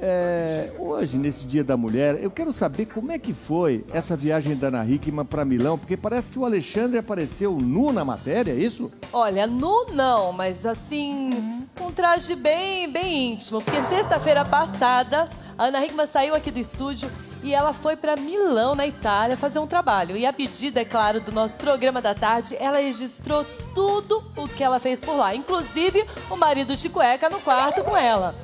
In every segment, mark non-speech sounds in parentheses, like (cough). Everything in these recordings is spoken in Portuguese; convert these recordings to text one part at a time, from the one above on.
é, hoje, nesse Dia da Mulher, eu quero saber como é que foi essa viagem da Ana Hickman para Milão, porque parece que o Alexandre apareceu nu na matéria, é isso? Olha, nu não, mas assim, um traje bem, bem íntimo. Porque sexta-feira passada, a Ana Hickman saiu aqui do estúdio e ela foi para Milão, na Itália, fazer um trabalho. E a pedido, é claro, do nosso programa da tarde, ela registrou tudo o que ela fez por lá, inclusive o marido de cueca no quarto com ela.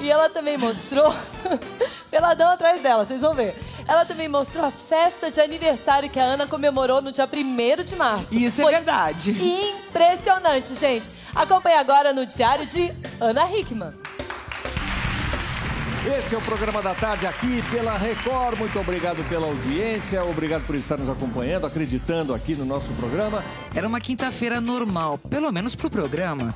E ela também mostrou, (laughs) peladão atrás dela, vocês vão ver. Ela também mostrou a festa de aniversário que a Ana comemorou no dia 1 de março. Isso é Foi verdade. Impressionante, gente. Acompanhe agora no Diário de Ana Hickman. Esse é o programa da tarde aqui pela Record. Muito obrigado pela audiência, obrigado por estar nos acompanhando, acreditando aqui no nosso programa. Era uma quinta-feira normal, pelo menos pro programa.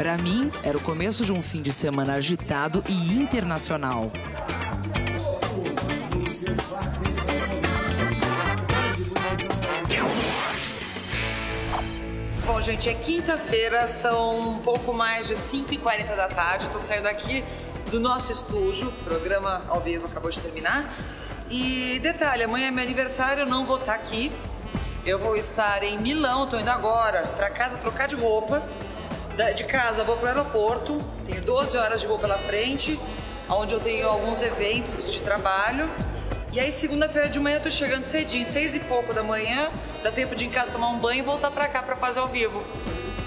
Para mim, era o começo de um fim de semana agitado e internacional. Bom, gente, é quinta-feira, são um pouco mais de 5h40 da tarde. Estou saindo aqui do nosso estúdio, o programa ao vivo acabou de terminar. E detalhe, amanhã é meu aniversário, eu não vou estar aqui. Eu vou estar em Milão, estou indo agora para casa trocar de roupa. De casa vou para o aeroporto, tenho 12 horas de voo pela frente, onde eu tenho alguns eventos de trabalho. E aí, segunda-feira de manhã, eu tô chegando cedinho, seis e pouco da manhã, dá tempo de ir em casa tomar um banho e voltar pra cá pra fazer ao vivo.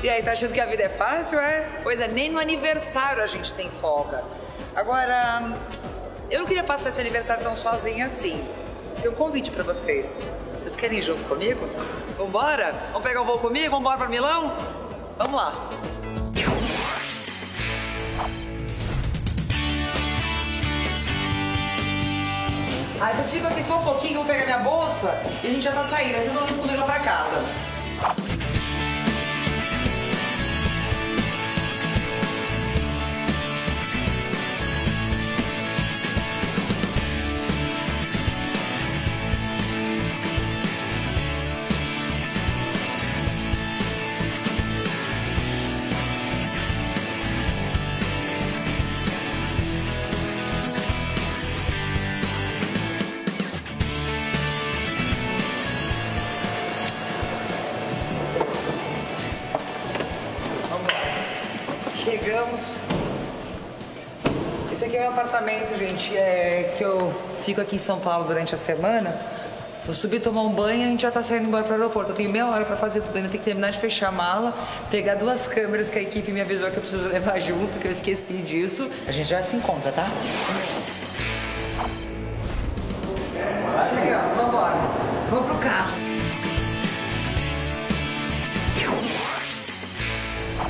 E aí, tá achando que a vida é fácil, é? Pois é, nem no aniversário a gente tem folga. Agora, eu não queria passar esse aniversário tão sozinha assim. Tem um convite pra vocês. Vocês querem ir junto comigo? Vambora? Vamos pegar o voo comigo? Vambora pra Milão? Vamos lá. Aí vocês ficam aqui só um pouquinho, eu vou pegar minha bolsa e a gente já tá saindo. Aí vocês vão junto comigo lá pra casa. Apartamento, gente, é que eu fico aqui em São Paulo durante a semana. Vou subir, tomar um banho e a gente já tá saindo embora pro aeroporto. Eu tenho meia hora pra fazer tudo, ainda tem que terminar de fechar a mala, pegar duas câmeras que a equipe me avisou que eu preciso (laughs) levar junto, que eu esqueci disso. A gente já se encontra, tá? Chegamos, vambora. Vamos pro carro.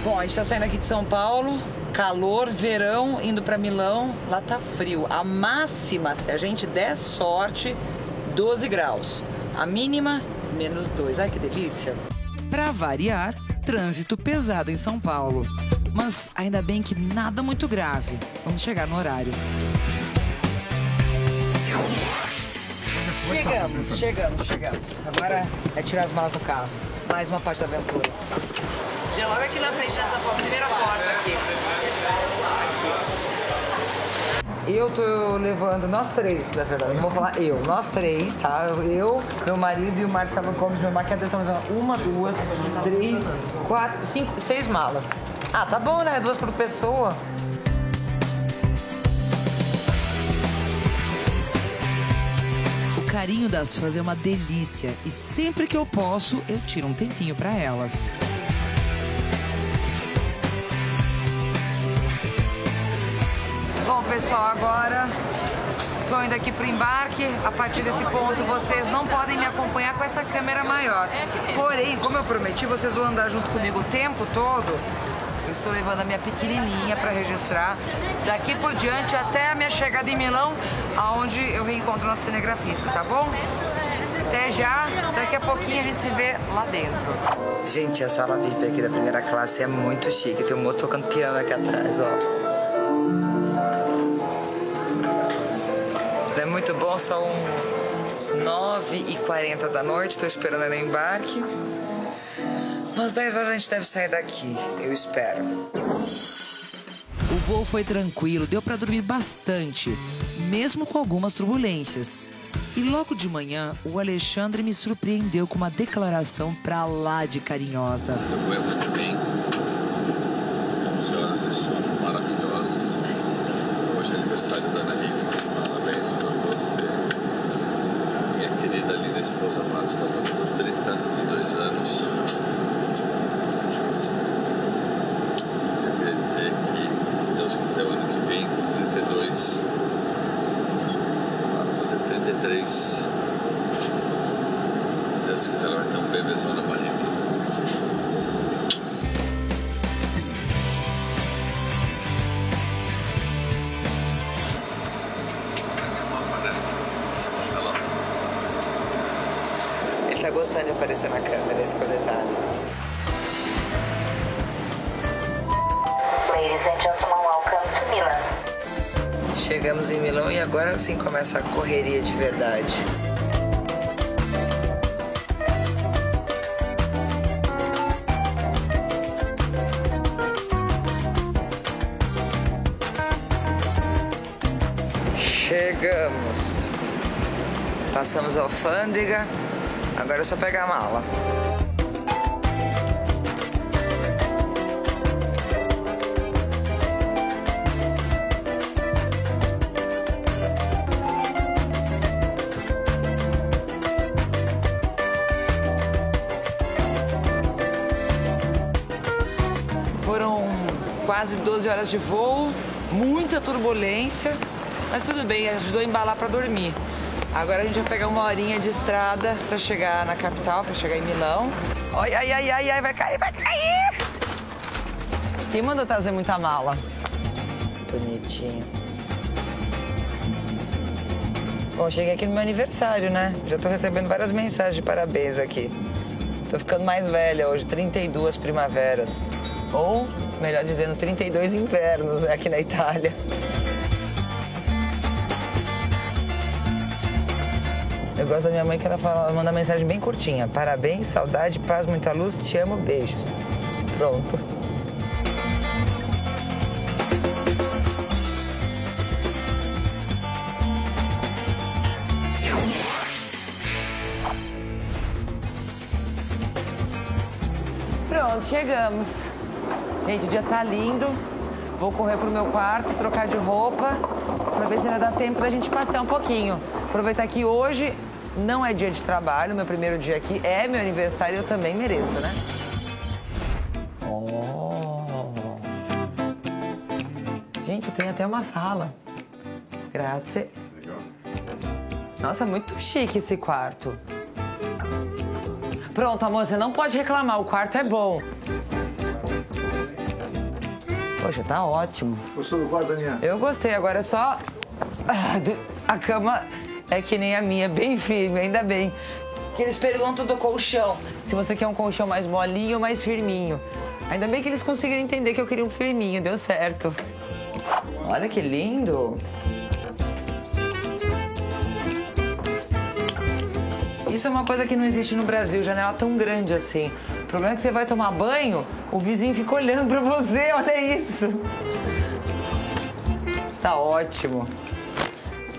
Bom, a gente tá saindo aqui de São Paulo, calor, verão, indo pra Milão, lá tá frio. A máxima, se a gente der sorte, 12 graus. A mínima, menos 2. Ai, que delícia. Pra variar, trânsito pesado em São Paulo. Mas ainda bem que nada muito grave. Vamos chegar no horário. Chegamos, chegamos, chegamos. Agora é tirar as malas do carro. Mais uma parte da aventura. Já logo aqui na frente, nessa primeira porta aqui. Eu tô levando, nós três, na verdade, não vou falar eu, nós três, tá? Eu, meu marido e o Marcelo Gomes, meu maquiador, estamos levando uma, duas, três, quatro, cinco, seis malas. Ah, tá bom, né? Duas por pessoa. Carinho das fãs é uma delícia e sempre que eu posso, eu tiro um tempinho pra elas. Bom, pessoal, agora tô indo aqui pro embarque. A partir desse ponto, vocês não podem me acompanhar com essa câmera maior. Porém, como eu prometi, vocês vão andar junto comigo o tempo todo. Eu estou levando a minha pequenininha para registrar daqui por diante até a minha chegada em Milão, aonde eu reencontro nosso cinegrafista, tá bom? Até já, daqui a pouquinho a gente se vê lá dentro. Gente, a sala VIP aqui da primeira classe é muito chique. Tem um moço tocando piano aqui atrás, ó. É muito bom, são 9h40 da noite, estou esperando ela embarque. Umas 10 horas a gente deve sair daqui, eu espero. voo foi tranquilo, deu para dormir bastante, mesmo com algumas turbulências. E logo de manhã, o Alexandre me surpreendeu com uma declaração pra lá de carinhosa. Foi muito bem. 11 horas de sono maravilhosas. Hoje é aniversário da Ana Hickman. Parabéns pra você. Minha querida, linda esposa amada está fazendo 73. Se Deus quiser, ela vai ter um bebezão na barriga. Ele tá gostando de aparecer na câmera, esse é o detalhe. Chegamos em Milão e agora sim começa a correria de verdade. Chegamos. Passamos a alfândega. Agora é só pegar a mala. Foram quase 12 horas de voo, muita turbulência, mas tudo bem, ajudou a embalar para dormir. Agora a gente vai pegar uma horinha de estrada para chegar na capital, para chegar em Milão. Ai, ai, ai, ai, ai, vai cair, vai cair! Quem mandou trazer muita mala? Bonitinho. Bom, cheguei aqui no meu aniversário, né? Já tô recebendo várias mensagens de parabéns aqui. Tô ficando mais velha hoje, 32 primaveras. Ou, melhor dizendo, 32 invernos né, aqui na Itália. Eu gosto da minha mãe que ela, fala, ela manda mensagem bem curtinha. Parabéns, saudade, paz, muita luz, te amo, beijos. Pronto. Pronto, chegamos. Gente, o dia tá lindo. Vou correr pro meu quarto, trocar de roupa, pra ver se ainda dá tempo da gente passear um pouquinho. Aproveitar que hoje não é dia de trabalho, meu primeiro dia aqui é meu aniversário e eu também mereço, né? Oh. Gente, tem até uma sala. Grazie. Nossa, muito chique esse quarto. Pronto, amor, você não pode reclamar, o quarto é bom. Poxa, tá ótimo. Gostou do quarto, Aninha? Eu gostei, agora é só. Ah, A cama é que nem a minha, bem firme, ainda bem. Que eles perguntam do colchão, se você quer um colchão mais molinho ou mais firminho. Ainda bem que eles conseguiram entender que eu queria um firminho, deu certo. Olha que lindo! Isso é uma coisa que não existe no Brasil, janela tão grande assim. Problema é que você vai tomar banho, o vizinho fica olhando pra você, olha isso. Está ótimo.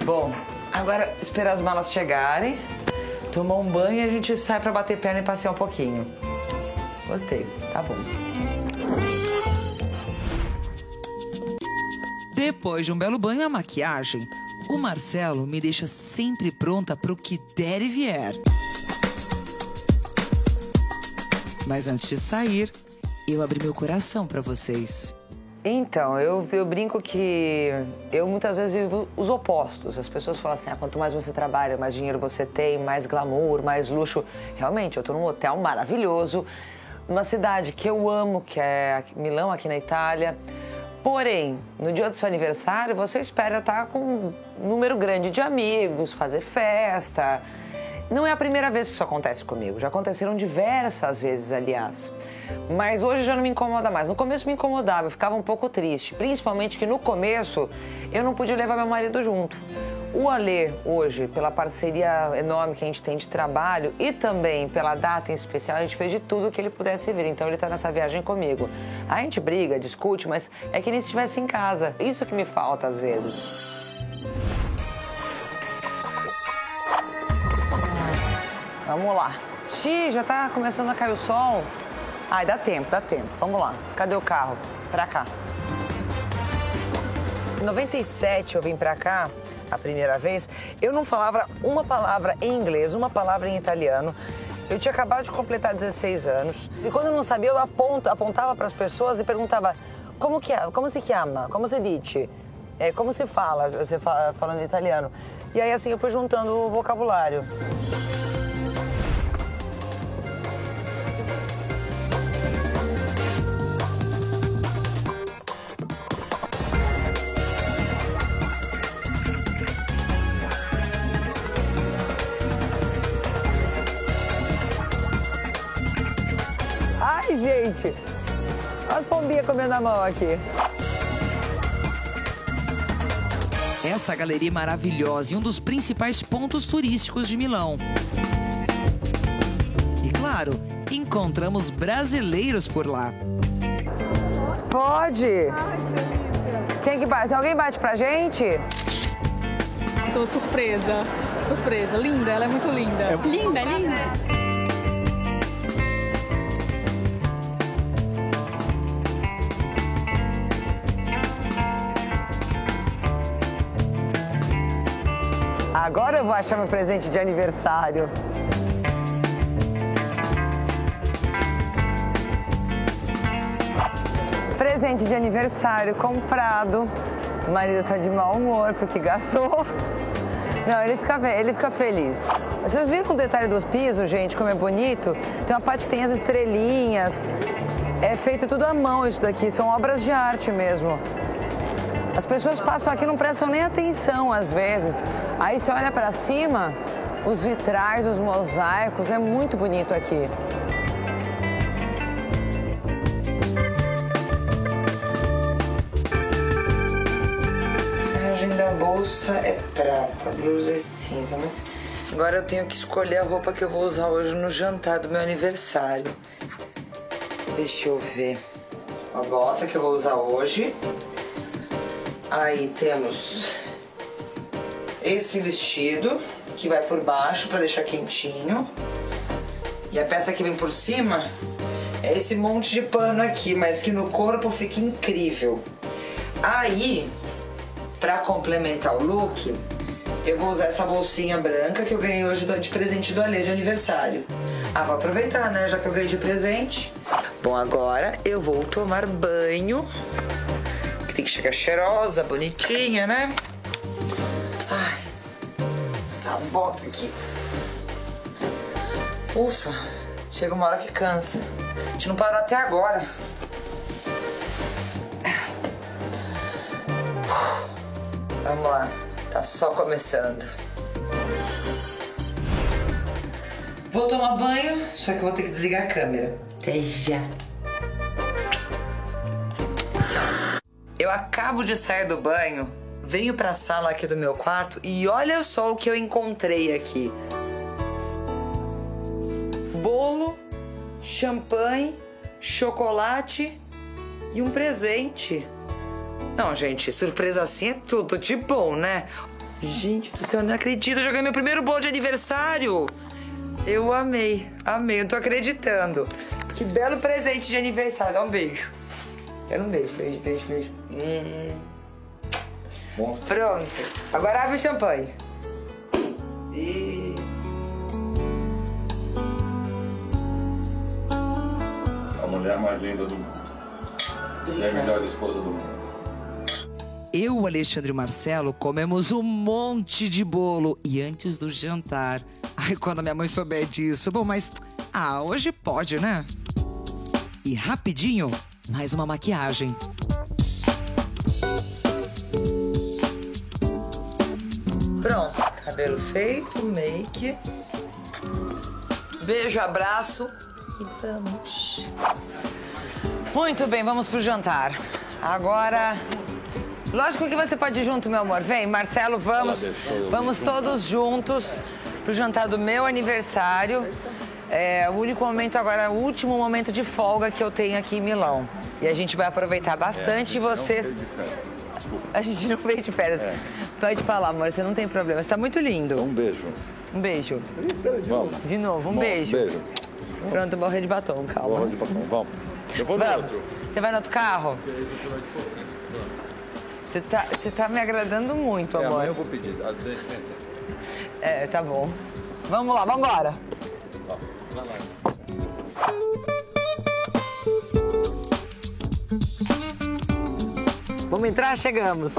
Bom, agora esperar as malas chegarem, tomar um banho e a gente sai pra bater perna e passear um pouquinho. Gostei, tá bom. Depois de um belo banho e a maquiagem, o Marcelo me deixa sempre pronta para o que der e vier. Mas antes de sair, eu abri meu coração para vocês. Então, eu, eu brinco que eu muitas vezes vivo os opostos. As pessoas falam assim, ah, quanto mais você trabalha, mais dinheiro você tem, mais glamour, mais luxo. Realmente, eu tô num hotel maravilhoso, numa cidade que eu amo, que é Milão, aqui na Itália. Porém, no dia do seu aniversário, você espera estar com um número grande de amigos, fazer festa. Não é a primeira vez que isso acontece comigo, já aconteceram diversas vezes, aliás. Mas hoje já não me incomoda mais. No começo me incomodava, eu ficava um pouco triste, principalmente que no começo eu não podia levar meu marido junto. O Alê, hoje, pela parceria enorme que a gente tem de trabalho e também pela data em especial, a gente fez de tudo que ele pudesse vir. Então ele está nessa viagem comigo. A gente briga, discute, mas é que ele estivesse em casa. Isso que me falta às vezes. Vamos lá. Xi, já tá começando a cair o sol. Ai, dá tempo, dá tempo. Vamos lá. Cadê o carro? Pra cá. Em 97 eu vim pra cá a primeira vez, eu não falava uma palavra em inglês, uma palavra em italiano. Eu tinha acabado de completar 16 anos. E quando eu não sabia, eu aponta, apontava para as pessoas e perguntava como que é, como se chama, como se diz, é, como se fala, você fala, falando italiano. E aí assim eu fui juntando o vocabulário. Pombinha comendo a mão aqui. Essa galeria é maravilhosa e um dos principais pontos turísticos de Milão. E claro, encontramos brasileiros por lá. Pode! Quem que bate? Alguém bate pra gente? Tô surpresa. Surpresa. Linda, ela é muito linda. Linda, linda. Agora eu vou achar meu presente de aniversário. Presente de aniversário comprado. O marido tá de mau humor porque gastou. Não, ele fica, ele fica feliz. Vocês viram o detalhe dos pisos, gente, como é bonito? Tem uma parte que tem as estrelinhas. É feito tudo à mão isso daqui, são obras de arte mesmo. As pessoas passam aqui não prestam nem atenção às vezes. Aí você olha para cima, os vitrais, os mosaicos, é muito bonito aqui. A agem da bolsa é prata, blusa é cinza, mas agora eu tenho que escolher a roupa que eu vou usar hoje no jantar do meu aniversário. Deixa eu ver. A bota que eu vou usar hoje. Aí temos esse vestido que vai por baixo para deixar quentinho. E a peça que vem por cima é esse monte de pano aqui, mas que no corpo fica incrível. Aí, para complementar o look, eu vou usar essa bolsinha branca que eu ganhei hoje de presente do Alê de aniversário. Ah, vou aproveitar, né? Já que eu ganhei de presente. Bom, agora eu vou tomar banho que tem que chegar cheirosa, bonitinha, né? Ai, essa bota aqui. Ufa, chega uma hora que cansa. A gente não parou até agora. Vamos lá, tá só começando. Vou tomar banho, só que eu vou ter que desligar a câmera. Até já. Eu acabo de sair do banho, venho pra sala aqui do meu quarto e olha só o que eu encontrei aqui. Bolo, champanhe, chocolate e um presente. Não, gente, surpresa assim é tudo de bom, né? Gente do céu, eu não acredito, eu já ganhei meu primeiro bolo de aniversário. Eu amei, amei, eu tô acreditando. Que belo presente de aniversário. Dá um beijo. Quero um beijo, beijo, beijo, beijo. Hum. Pronto. Agora abre o champanhe. E... A mulher mais linda do mundo. E a melhor esposa do mundo. Eu, o Alexandre e Marcelo comemos um monte de bolo e antes do jantar. Ai, quando a minha mãe souber disso. Bom, mas. Ah, hoje pode, né? E rapidinho, mais uma maquiagem. Pronto. Cabelo feito, make. Beijo, abraço e vamos. Muito bem, vamos pro jantar. Agora Lógico que você pode ir junto, meu amor. Vem, Marcelo, vamos. Vamos todos juntos pro jantar do meu aniversário. É o único momento agora, o último momento de folga que eu tenho aqui em Milão. E a gente vai aproveitar bastante e vocês. A gente não veio de férias. Pode falar, amor, você não tem problema. Você tá muito lindo. Um beijo. Um beijo. Vamos. De novo, um Bom, beijo. Beijo. Pronto, morrer de batom, calma. de batom. Vamos. Eu vou no Vamos. outro. Você vai no outro carro? Você tá, você tá me agradando muito, É, amor. eu vou pedir. É, tá bom. Vamos lá, vamos embora. Vai lá. Vamos entrar? Chegamos.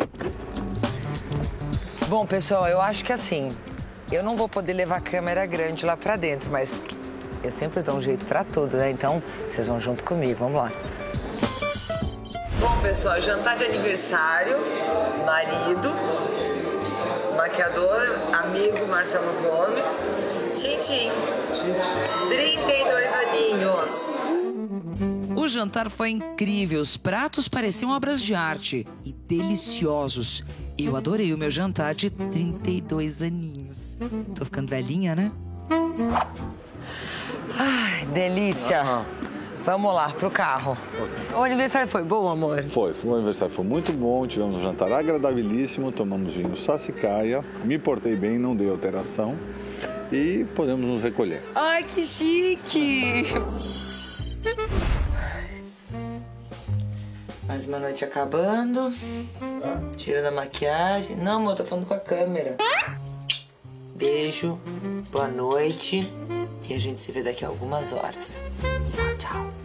Bom, pessoal, eu acho que assim, eu não vou poder levar a câmera grande lá pra dentro, mas eu sempre dou um jeito pra tudo, né? Então, vocês vão junto comigo, vamos lá. Bom, pessoal, jantar de aniversário, marido, maquiador, amigo Marcelo Gomes, Tintim. 32 aninhos. O jantar foi incrível, os pratos pareciam obras de arte e deliciosos. Eu adorei o meu jantar de 32 aninhos. Tô ficando velhinha, né? Ai, delícia. Vamos lá, pro carro. O aniversário foi bom, amor? Foi, foi um aniversário foi muito bom, tivemos um jantar agradabilíssimo, tomamos vinho Sassicaia, me portei bem, não dei alteração e podemos nos recolher. Ai, que chique! Mais uma noite acabando. Tirando a maquiagem. Não, amor, tô falando com a câmera. Beijo, boa noite. E a gente se vê daqui a algumas horas. Tchau, tchau.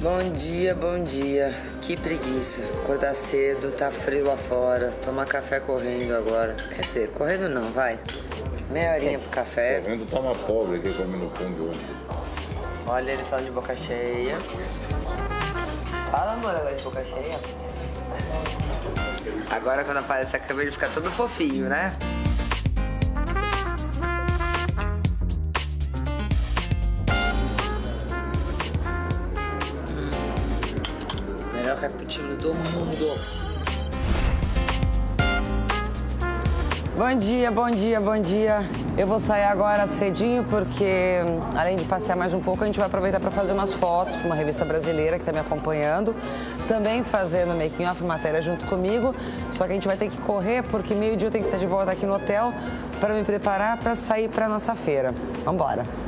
Bom dia, bom dia. Que preguiça. Acordar cedo, tá frio lá fora. Tomar café correndo agora. Quer dizer, correndo não, vai. Meia horinha pro café. vendo tá uma pobre aqui comendo pão de ônibus. Olha ele falando de boca cheia. Fala, amor, agora de boca cheia. Agora quando aparece a câmera ele fica todo fofinho, né? Cappuccino do mundo. Bom dia, bom dia, bom dia. Eu vou sair agora cedinho porque, hum, além de passear mais um pouco, a gente vai aproveitar para fazer umas fotos para uma revista brasileira que está me acompanhando. Também fazendo making off matéria junto comigo. Só que a gente vai ter que correr porque meio-dia eu tenho que estar de volta aqui no hotel para me preparar para sair para nossa feira. Vamos embora.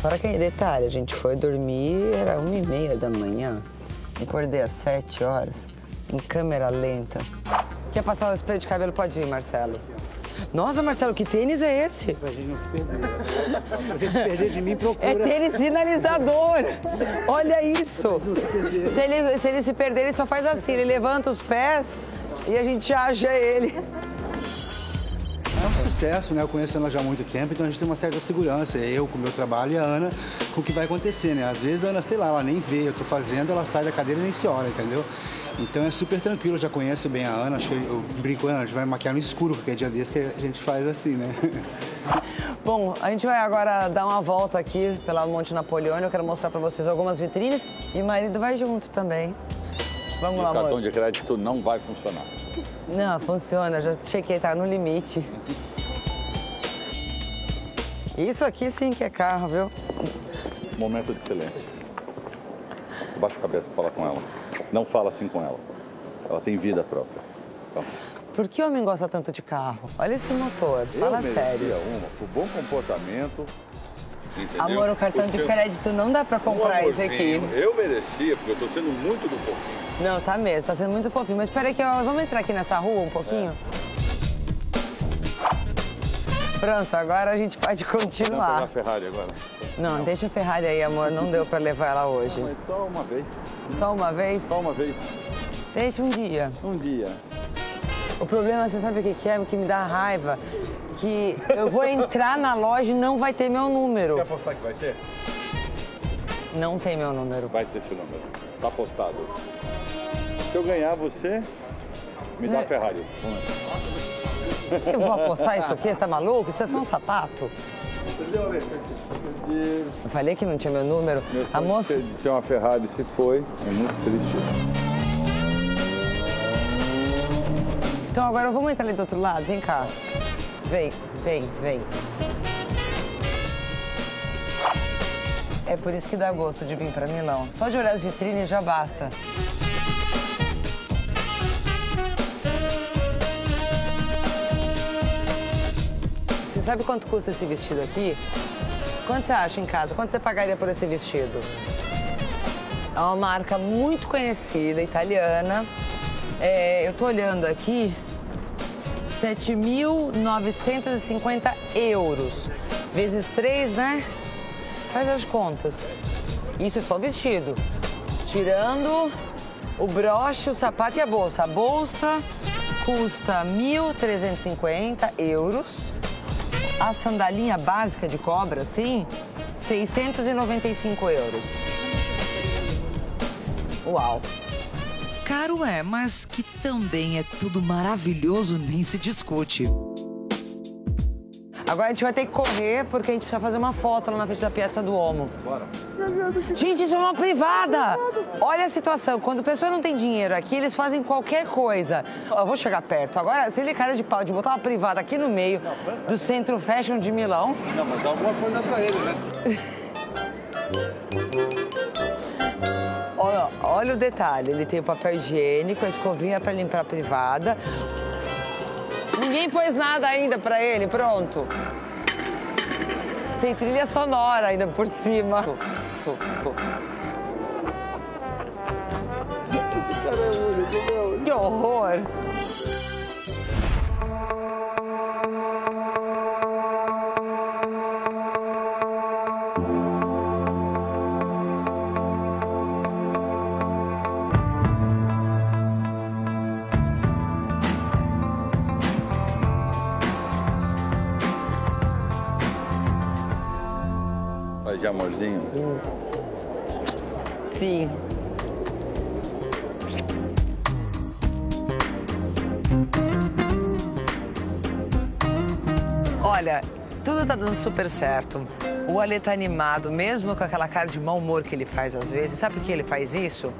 Fora que detalhe, a gente foi dormir, era uma e meia da manhã. Acordei às sete horas, em câmera lenta. Quer passar o spray de cabelo? Pode ir, Marcelo. Nossa, Marcelo, que tênis é esse? Pra gente não se perder. Se você se perder de mim, procura. É tênis sinalizador. Olha isso. Se ele, se ele se perder, ele só faz assim, ele levanta os pés e a gente acha ele. Sucesso, né? Eu conheço ela já há muito tempo, então a gente tem uma certa segurança. Eu com o meu trabalho e a Ana com o que vai acontecer, né? Às vezes a Ana, sei lá, ela nem vê, eu tô fazendo, ela sai da cadeira e nem se olha, entendeu? Então é super tranquilo, eu já conheço bem a Ana, acho que eu brinco, Ana, a gente vai maquiar no escuro, porque é dia desse que a gente faz assim, né? (laughs) Bom, a gente vai agora dar uma volta aqui pela Monte Napoleone. Eu quero mostrar pra vocês algumas vitrines e o marido vai junto também. Vamos lá, O cartão amor. de crédito não vai funcionar. Não, funciona, já chequei, tá no limite. (laughs) Isso aqui sim que é carro, viu? Momento de silêncio. Baixa a cabeça e fala com ela. Não fala assim com ela. Ela tem vida própria. Então, Por que homem gosta tanto de carro? Olha esse motor, fala eu merecia sério. uma por bom comportamento. Entendeu? Amor, o cartão de crédito não dá pra comprar esse aqui. Eu merecia, porque eu tô sendo muito do fofinho. Não, tá mesmo, tá sendo muito fofinho. Mas peraí que ó, vamos entrar aqui nessa rua um pouquinho? Pronto, agora a gente pode Vamos pegar a continuar. Ferrari agora. Não, deixa a Ferrari aí, amor. Não deu pra levar ela hoje. Mas só uma vez. Só uma vez? Só uma vez. Deixa um dia. Um dia. O problema, você sabe o que é? O que me dá raiva? Que eu vou entrar na loja e não vai ter meu número. Quer apostar que vai ter? Não tem meu número. Vai ter esse número. Tá apostado. Se eu ganhar você, me dá a Ferrari. Eu vou apostar isso aqui? Você tá maluco? Isso é só um sapato? Eu falei que não tinha meu número. A moça. Tem uma Ferrari, se foi. É muito triste. Então agora vamos entrar ali do outro lado. Vem cá. Vem, vem, vem. É por isso que dá gosto de vir para Milão. Só de olhar as vitrines já basta. Sabe quanto custa esse vestido aqui? Quanto você acha em casa? Quanto você pagaria por esse vestido? É uma marca muito conhecida, italiana. É, eu tô olhando aqui, 7.950 euros. Vezes 3, né? Faz as contas. Isso é só o vestido. Tirando o broche, o sapato e a bolsa. A bolsa custa 1.350 euros. A sandalinha básica de cobra, assim, 695 euros. Uau! Caro é, mas que também é tudo maravilhoso, nem se discute. Agora a gente vai ter que correr porque a gente precisa fazer uma foto lá na frente da Piazza do Omo. Bora. Gente, isso é uma privada! Olha a situação, quando a pessoa não tem dinheiro aqui, eles fazem qualquer coisa. Eu vou chegar perto. Agora, se ele é cara de pau de botar uma privada aqui no meio do Centro Fashion de Milão. Não, mas dá alguma coisa pra ele, né? Olha, olha o detalhe, ele tem o papel higiênico, a escovinha para limpar a privada. Ninguém pôs nada ainda para ele, pronto. Tem trilha sonora ainda por cima. Que horror! Dando super certo. O Ale tá animado, mesmo com aquela cara de mau humor que ele faz às vezes. Sabe por que ele faz isso?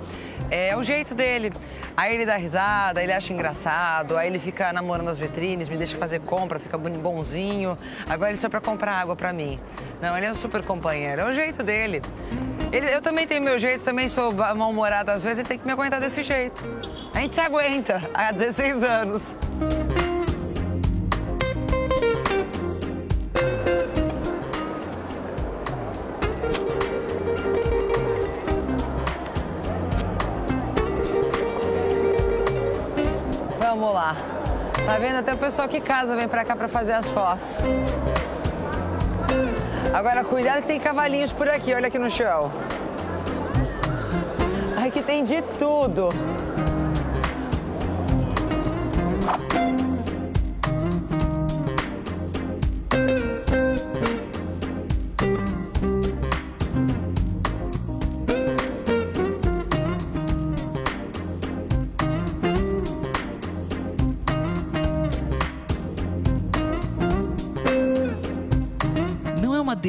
É o jeito dele. Aí ele dá risada, ele acha engraçado, aí ele fica namorando as vitrines, me deixa fazer compra, fica bonzinho. Agora ele só pra comprar água pra mim. Não, ele é um super companheiro, é o jeito dele. Ele- eu também tenho meu jeito, também sou mal-humorada às vezes, ele tem que me aguentar desse jeito. A gente se aguenta há 16 anos. Tá vendo? Até o pessoal que casa vem pra cá pra fazer as fotos. Agora, cuidado que tem cavalinhos por aqui. Olha aqui no chão. Aqui tem de tudo.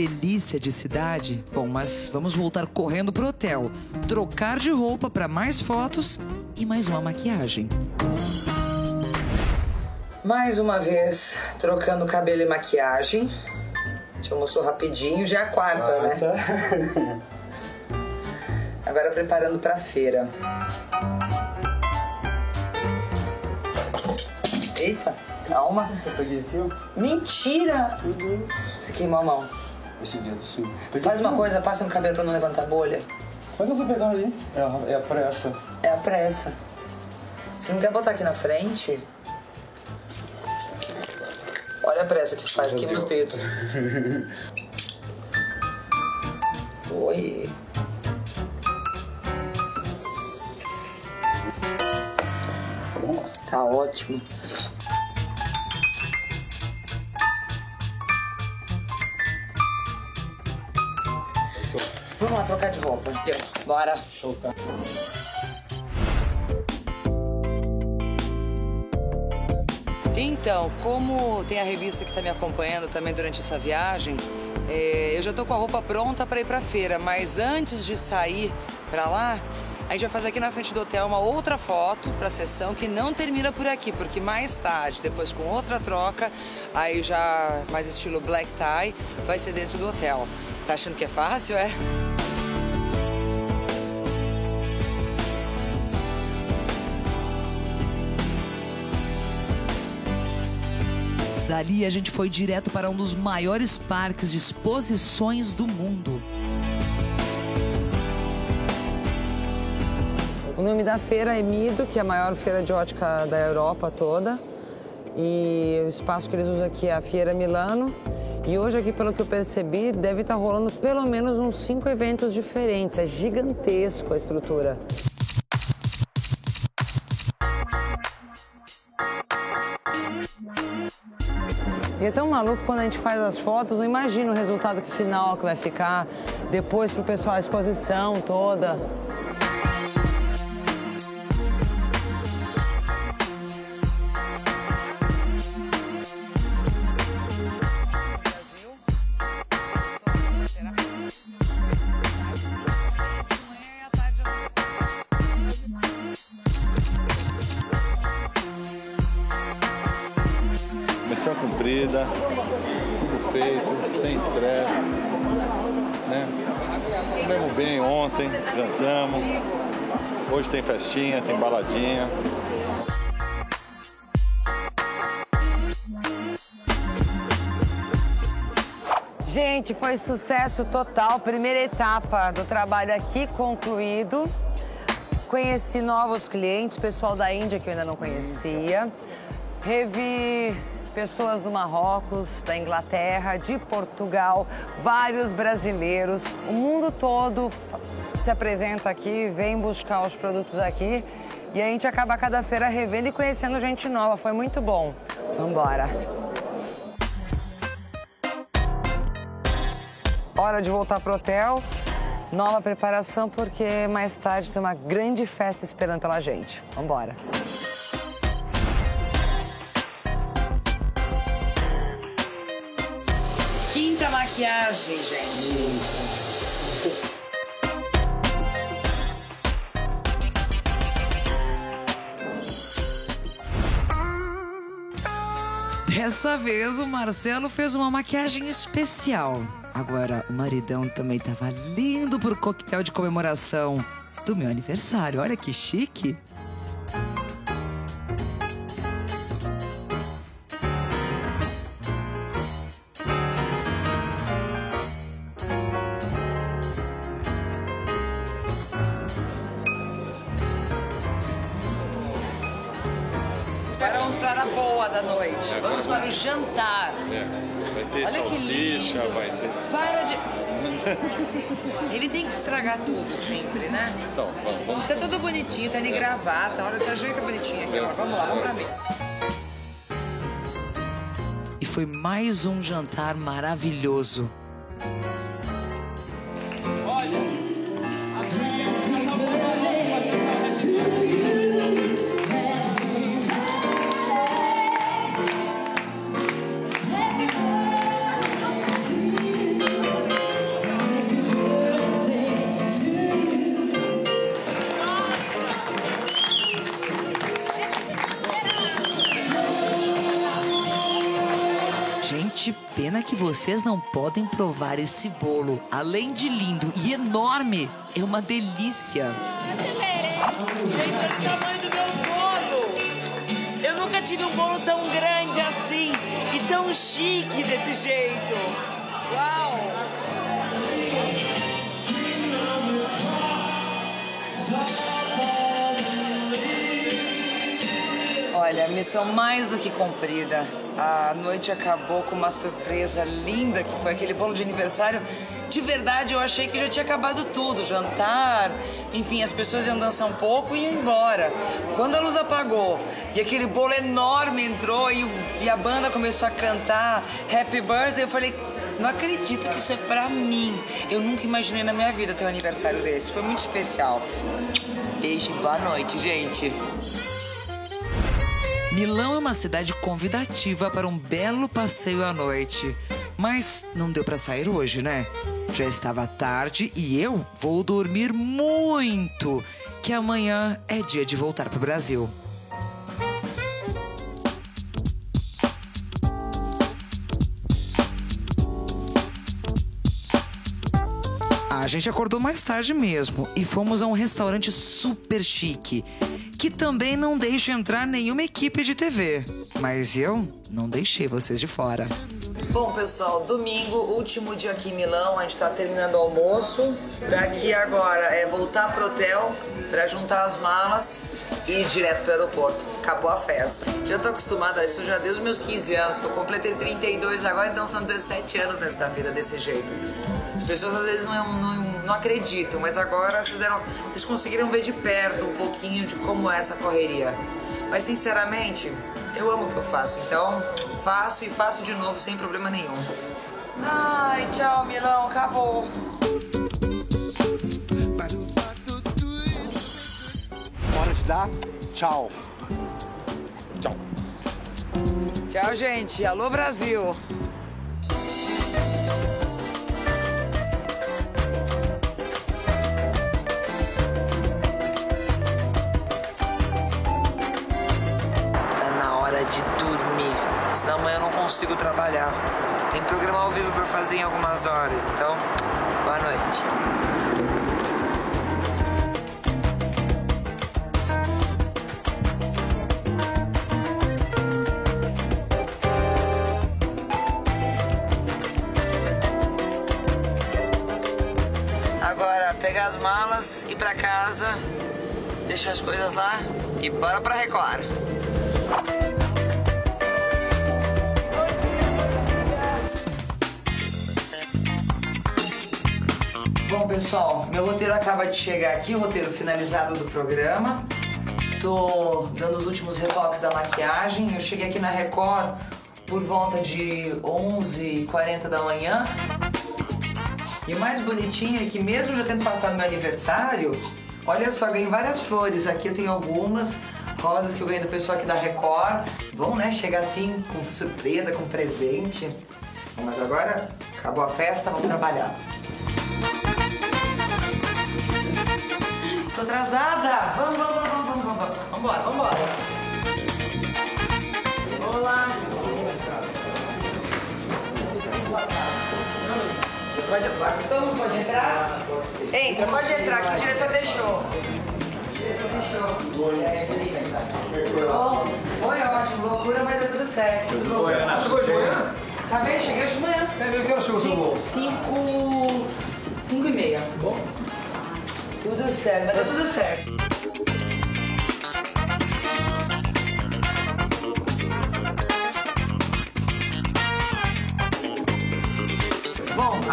Delícia de cidade? Bom, mas vamos voltar correndo pro hotel, trocar de roupa para mais fotos e mais uma maquiagem. Mais uma vez, trocando cabelo e maquiagem. A gente almoçou rapidinho, já é a quarta, né? (laughs) Agora preparando pra feira. Eita, calma. Eu peguei aqui, ó. Mentira! Você queimou a mão. Esse dedo sim. Faz uma coisa, passa no cabelo pra não levantar bolha. Quando eu vou pegar ali? É a, é a pressa. É a pressa. Você não quer botar aqui na frente? Olha a pressa que faz, queima os dedos. (laughs) Oi. Tá bom? Tá ótimo. Vamos lá trocar de roupa. Deu. Bora. Show, tá? Então, como tem a revista que está me acompanhando também durante essa viagem, É, eu já tô com a roupa pronta para ir pra feira, mas antes de sair pra lá, a gente vai fazer aqui na frente do hotel uma outra foto pra sessão que não termina por aqui, porque mais tarde, depois com outra troca, aí já mais estilo black tie, vai ser dentro do hotel. Tá achando que é fácil, é? Dali a gente foi direto para um dos maiores parques de exposições do mundo. O nome da feira é Mido, que é a maior feira de ótica da Europa toda. E o espaço que eles usam aqui é a Feira Milano. E hoje aqui, pelo que eu percebi, deve estar rolando pelo menos uns cinco eventos diferentes. É gigantesco a estrutura. E é tão maluco quando a gente faz as fotos, não imagina o resultado final que vai ficar depois pro pessoal, a exposição toda. Foi sucesso total. Primeira etapa do trabalho aqui concluído. Conheci novos clientes, pessoal da Índia que eu ainda não conhecia. Revi pessoas do Marrocos, da Inglaterra, de Portugal, vários brasileiros. O mundo todo se apresenta aqui, vem buscar os produtos aqui. E a gente acaba cada feira revendo e conhecendo gente nova. Foi muito bom. Vambora. Hora de voltar pro hotel. Nova preparação, porque mais tarde tem uma grande festa esperando pela gente. Vambora. Quinta maquiagem, gente. Dessa vez o Marcelo fez uma maquiagem especial. Agora, o maridão também tava lindo pro coquetel de comemoração do meu aniversário. Olha que chique. Jantar. É, vai ter Olha salsicha, vai ter. Para de. (laughs) Ele tem que estragar tudo sempre, né? Então, vamos, vamos. Tá tudo bonitinho, tá de gravata. Olha, você ajeita bonitinho aqui, ó. Vamos lá, vamos pra mesa. E foi mais um jantar maravilhoso. Vocês não podem provar esse bolo. Além de lindo e enorme, é uma delícia. Gente, olha o tamanho do meu bolo! Eu nunca tive um bolo tão grande assim e tão chique desse jeito. Uau! Olha, missão mais do que cumprida. A noite acabou com uma surpresa linda, que foi aquele bolo de aniversário. De verdade, eu achei que já tinha acabado tudo, jantar, enfim, as pessoas iam dançar um pouco e iam embora. Quando a luz apagou e aquele bolo enorme entrou e, e a banda começou a cantar Happy Birthday, eu falei, não acredito que isso é pra mim. Eu nunca imaginei na minha vida ter um aniversário desse. Foi muito especial. Beijo e boa noite, gente. Milão é uma cidade convidativa para um belo passeio à noite. Mas não deu pra sair hoje, né? Já estava tarde e eu vou dormir muito, que amanhã é dia de voltar pro Brasil. Gente acordou mais tarde mesmo e fomos a um restaurante super chique, que também não deixa entrar nenhuma equipe de TV. Mas eu não deixei vocês de fora. Bom, pessoal, domingo, último dia aqui em Milão, a gente tá terminando o almoço. Daqui agora é voltar pro hotel pra juntar as malas e ir direto pro aeroporto. Acabou a festa. Já tô acostumada a isso já desde os meus 15 anos. Tô completei 32 agora, então são 17 anos nessa vida desse jeito. As pessoas às vezes não, não, não acreditam, mas agora vocês, deram, vocês conseguiram ver de perto um pouquinho de como é essa correria. Mas sinceramente, eu amo o que eu faço, então faço e faço de novo sem problema nenhum. Ai, tchau, Milão, acabou. Tchau. Tchau. Tchau, gente. Alô, Brasil. Tá na hora de dormir. Senão amanhã eu não consigo trabalhar. Tem programa ao vivo pra fazer em algumas horas, então, boa noite. Pegar as malas, ir pra casa, deixar as coisas lá e bora pra Record. Bom, pessoal, meu roteiro acaba de chegar aqui, o roteiro finalizado do programa. Tô dando os últimos retoques da maquiagem. Eu cheguei aqui na Record por volta de 11h40 da manhã. E o mais bonitinho é que mesmo já tendo passado meu aniversário, olha só, ganhei várias flores. Aqui eu tenho algumas rosas que eu ganhei do pessoal aqui da Record. Vão, né, chegar assim com surpresa, com presente. Bom, Mas agora acabou a festa, vamos trabalhar. Tô atrasada! Vamos, vamos, vamos, vamos, vamos, vamos. Vambora, vambora. Olá. Pode, pode, todo mundo pode entrar? Entra, pode entrar, que o diretor deixou. O diretor deixou. É, foi ótimo, loucura, mas deu tudo certo. Tudo bom. Chegou de manhã? Acabei, cheguei hoje de manhã. É que hora chegou o seu voo? Cinco... Cinco e meia. Bom. Tudo certo, mas deu tudo certo.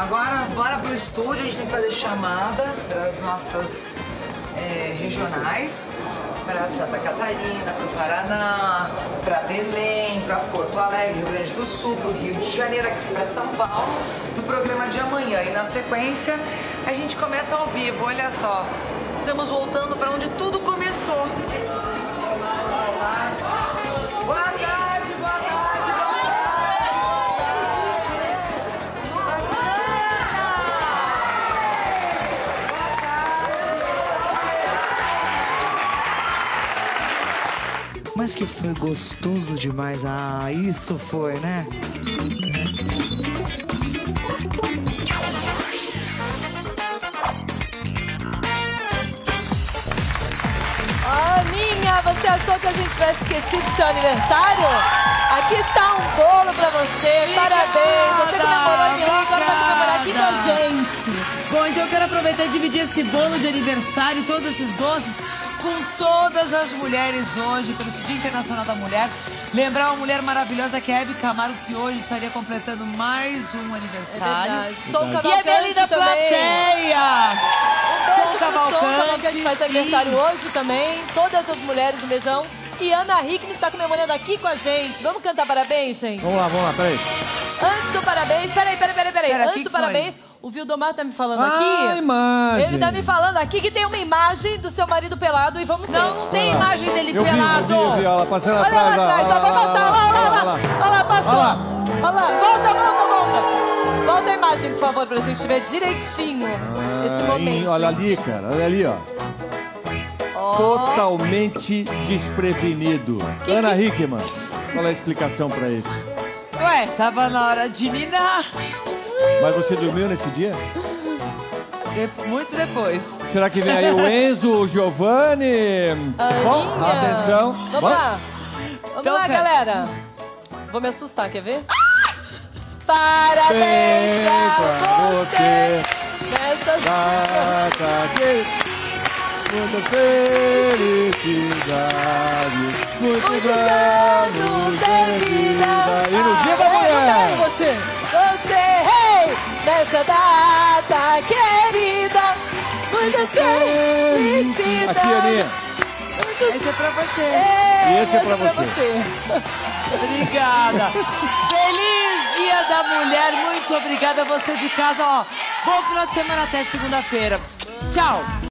Agora bora pro estúdio, a gente tem que fazer chamada para as nossas é, regionais, para Santa Catarina, para o Paraná, para Belém, para Porto Alegre, Rio Grande do Sul, para o Rio de Janeiro, aqui para São Paulo, do programa de amanhã. E na sequência a gente começa ao vivo, olha só. Estamos voltando para onde tudo começou. Mas que foi gostoso demais. Ah, isso foi, né? Aninha, você achou que a gente tivesse esquecido seu aniversário? Aqui está um bolo pra você, parabéns. Você comemorou em Milão, agora vai comemorar aqui com a gente. Bom, então eu quero aproveitar e dividir esse bolo de aniversário, todos esses doces, com todas as mulheres hoje, pelo Dia Internacional da Mulher. Lembrar uma mulher maravilhosa que é a Hebe Camargo, que hoje estaria completando mais um aniversário. É verdade. Tom E a minha Cavalcante linda também. plateia! Um beijo Tom Tom Cavalcante, Cavalcante faz sim. aniversário hoje também. Todas as mulheres, um beijão. E Ana Hickman está comemorando aqui com a gente. Vamos cantar parabéns, gente? Vamos lá, vamos lá, peraí. Antes do parabéns, peraí, peraí, peraí, peraí. Pera, Antes que do que foi? O Vildomar tá me falando Ah, aqui. imagem. Ele tá me falando aqui que tem uma imagem do seu marido pelado e vamos ver. Não, não tem imagem dele Eu vi, eu pelado. vi, eu vi, olha lá, passando Olha atrás. lá atrás, ó, vai passar, olha lá, olha lá, olha lá, passou. Olha lá. Olha lá, volta, volta, volta. Volta a imagem, por favor, pra gente ver direitinho esse Ah, momento. hein, olha ali, cara, olha ali, ó. Totalmente desprevenido. Ana Hickman, qual é a explicação pra isso? Ué, tava na hora de ninar. Mas você dormiu nesse dia? Muito depois. Será que vem aí o Enzo, o Giovanni? Bom, atenção. Vamos lá. Vamos Então, lá, galera. Vou me assustar, quer ver? Parabéns pra você nessa Data de muita felicidade, muitos anos de vida. E no dia da Ei, nessa data querida, muitas felicidades. Aqui, Aninha. Esse é pra você. E esse é pra você. Obrigada. Feliz Dia da Mulher. Muito obrigada a você de casa. Ó, bom final de semana até segunda-feira. Tchau.